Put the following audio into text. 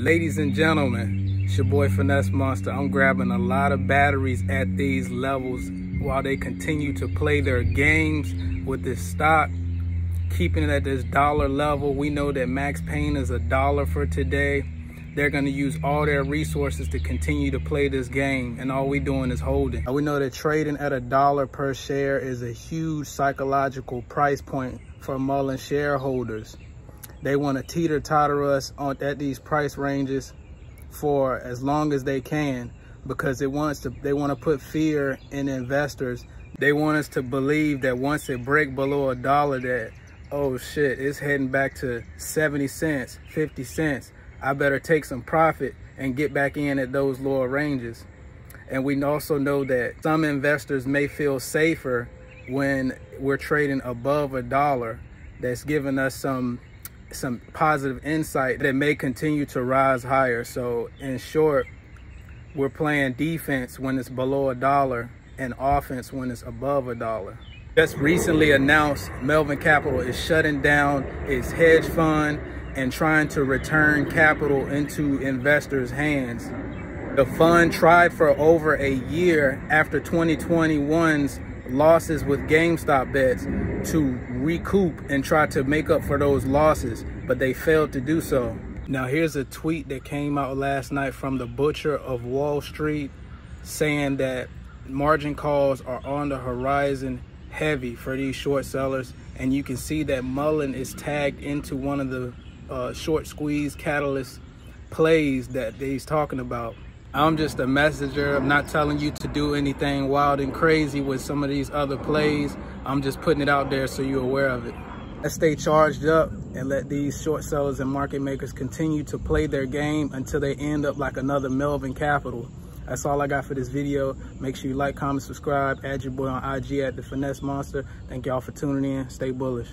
Ladies and gentlemen, it's your boy Finesse Monster. I'm grabbing a lot of batteries at these levels while they continue to play their games with this stock, keeping it at this dollar level. We know that Max Pain is a dollar for today. They're going to use all their resources to continue to play this game, and all we doing is holding. We know that trading at a dollar per share is a huge psychological price point for Mullen shareholders. They want to teeter-totter us on, at these price ranges for as long as they can because it wants to they want to put fear in investors. They want us to believe that once it break below a dollar that oh shit, it's heading back to 70 cents, 50 cents. I better take some profit and get back in at those lower ranges. And we also know that some investors may feel safer when we're trading above a dollar. That's giving us some some positive insight that may continue to rise higher. So in short, we're playing defense when it's below a dollar and offense when it's above a dollar. Just recently announced Melvin Capital is shutting down its hedge fund and trying to return capital into investors' hands. The fund tried for over a year after 2021's losses with GameStop bets to recoup and try to make up for those losses, but they failed to do so. Now here's a tweet that came out last night from the butcher of Wall Street saying that margin calls are on the horizon heavy for these short sellers and you can see that Mullen is tagged into one of the uh, short squeeze catalyst plays that he's talking about. I'm just a messenger. I'm not telling you to do anything wild and crazy with some of these other plays. I'm just putting it out there so you're aware of it. Let's stay charged up and let these short sellers and market makers continue to play their game until they end up like another Melvin Capital. That's all I got for this video. Make sure you like, comment, subscribe. Add your boy on IG at The Finesse Monster. Thank y'all for tuning in. Stay bullish.